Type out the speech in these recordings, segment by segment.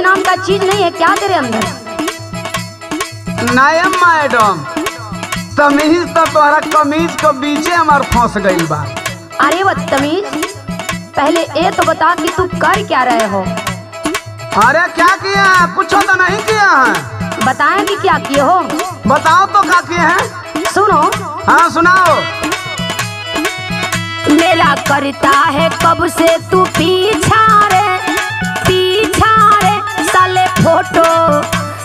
नाम का चीज़ नहीं है क्या तेरे अंदर नायम मैडम। तमीज तो तोहरा कमीज के बीचे हमार फंस गई बा। अरे बदतमीज पहले ये तो बता कि तू कर क्या रहे हो। अरे क्या किया है? कुछ तो नहीं किया है। बताएँ कि क्या किए हो? बताओ तो क्या किए हैं? सुनो। हाँ सुनाओ। मेला करता है कब से तू पीछा रे? फ़ोटो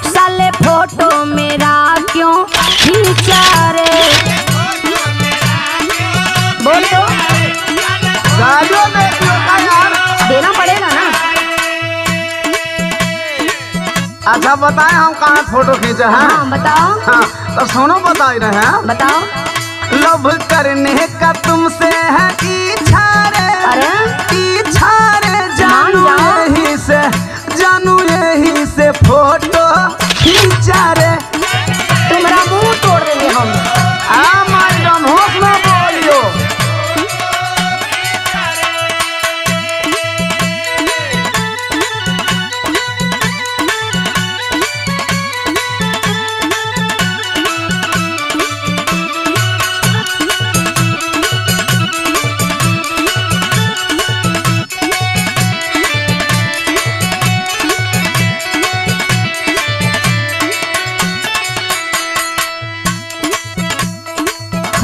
साले फ़ोटो मेरा क्यों खींचा रे? बोल। देना पड़ेगा ना। अच्छा बताए हम कहाँ फ़ोटो खींचे हैं? हाँ बताओ। हाँ तो सुनो बता ही रहे हैं। बताओ। लव करने का तुमसे है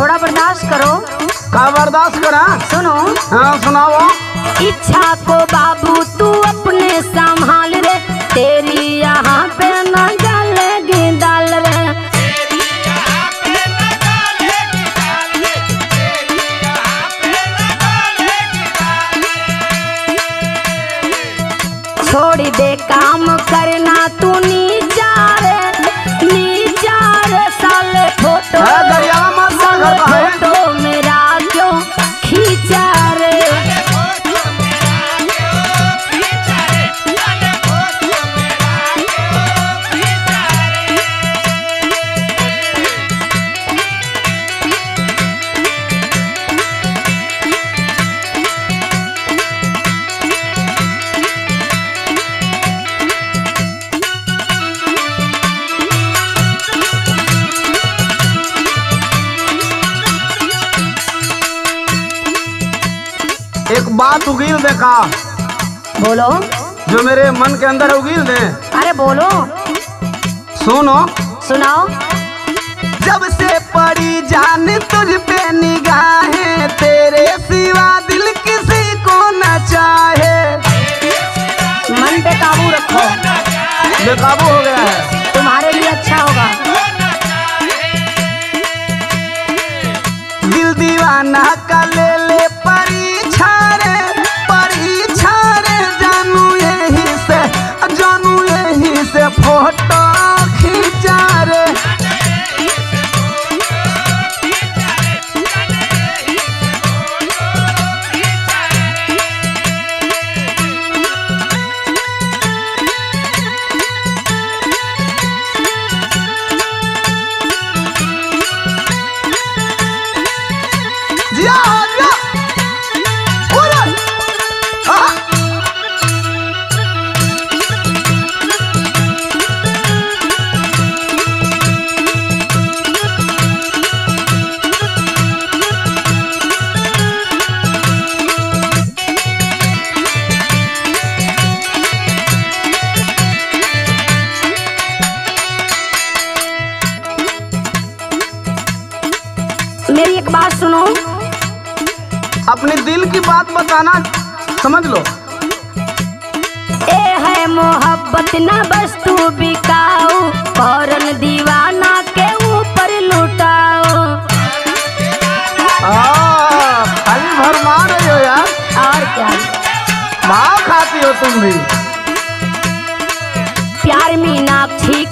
थोड़ा बर्दाश्त करो। का बर्दाश्त करा? सुनो। हाँ सुनाओ। इच्छा को बाबू तू अपने संभाल रे। तेरी यहाँ पे न डालेगी दाल रे। छोड़ दे काम करना तू नीचा रे। एक बात उगील देखा। बोलो। जो मेरे मन के अंदर उगील दे। अरे बोलो। सुनो। सुनाओ। जब से पड़ी जान तुझ पे निगाहें तेरे सिवा दिल किसी को न चाहे। मन पे काबू रखो। बेकाबू हो गया है। तुम्हारे लिए अच्छा होगा। दिल दीवाना का ले बात सुनो। अपने दिल की बात बताना समझ लो। ए है मोहब्बत न वस्तु बिकाओ फ़ौरन दीवाना के ऊपर लुटाओ। आ, खाली भरमा रही हो यार। और क्या? खाती हो तुम भी। प्यार Meenakshi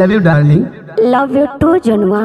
love you darling love you too जनुआ